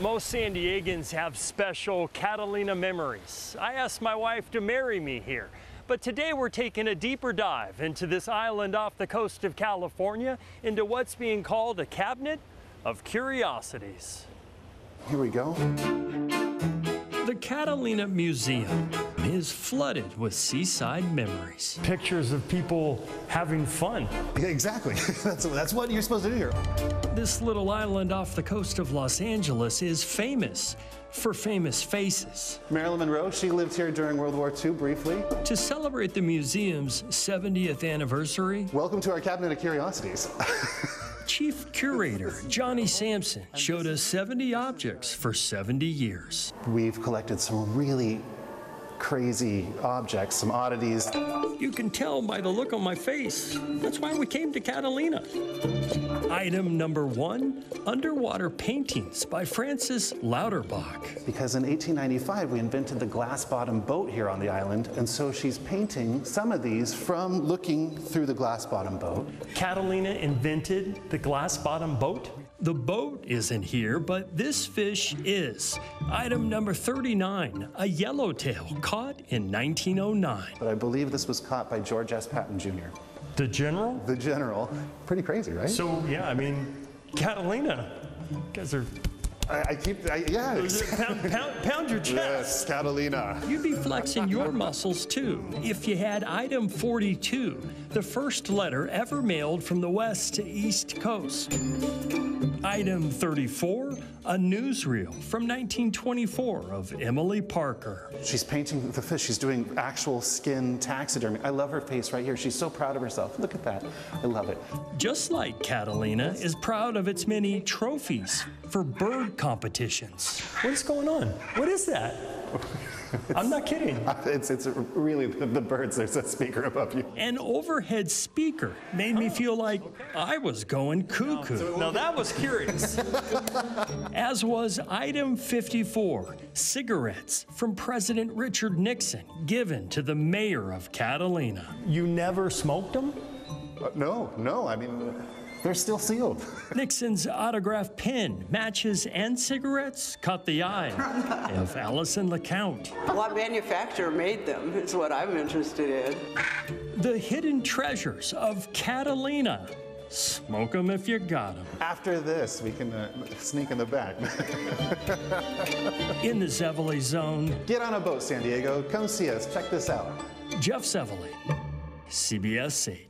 Most San Diegans have special Catalina memories. I asked my wife to marry me here. But today we're taking a deeper dive into this island off the coast of California into what's being called a cabinet of curiosities. Here we go. The Catalina Museum is flooded with seaside memories. Pictures of people having fun. Exactly. that's, that's what you're supposed to do here. This little island off the coast of Los Angeles is famous for famous faces. Marilyn Monroe, she lived here during World War II briefly. To celebrate the museum's 70th anniversary, Welcome to our cabinet of curiosities. Chief Curator Johnny Sampson showed us 70 objects for 70 years. We've collected some really crazy objects, some oddities. You can tell by the look on my face. That's why we came to Catalina. Item number one underwater paintings by Francis Lauterbach. Because in 1895, we invented the glass bottom boat here on the island, and so she's painting some of these from looking through the glass bottom boat. Catalina invented the glass bottom boat? The boat isn't here, but this fish is. Item number 39, a yellowtail caught in 1909. But I believe this was caught by George S. Patton Jr., The general? the general. Pretty crazy, right? So, yeah, I mean, Catalina. You guys are. I, I keep, I, yeah. Pound, pound, pound your chest. Yes, Catalina. You'd be flexing your muscles too if you had item 42, the first letter ever mailed from the west to east coast. Item 34, a newsreel from 1924 of Emily Parker. She's painting the fish. She's doing actual skin taxidermy. I love her face right here. She's so proud of herself. Look at that. I love it. Just like Catalina is proud of its many trophies for bird competitions. What is going on? What is that? I'm not kidding. It's, it's really the, the birds. There's a speaker above you. An overhead speaker made me feel like I was going cuckoo. Now that was curious. As was item 54, cigarettes from President Richard Nixon given to the mayor of Catalina. You never smoked them? Uh, no, no. I mean, they're still sealed. Nixon's autograph pen, matches, and cigarettes caught the eye of Allison LeCount. What manufacturer made them is what I'm interested in. The hidden treasures of Catalina. Smoke 'em if you got 'em. After this, we can uh, sneak in the back. In the Zevely Zone, Get on a boat, San Diego. Come see us. Check this out. Jeff Zevely, CBS 8.